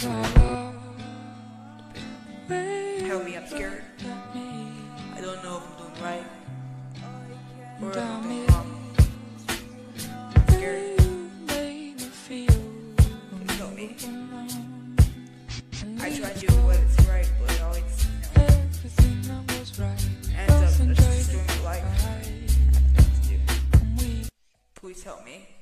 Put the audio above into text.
Help me, I'm scared. I don't know if I'm doing right. Or if I'm doing wrong. I'm scared. Help me. I try to do what is right, but it always ends up just destroying my life. Please help me.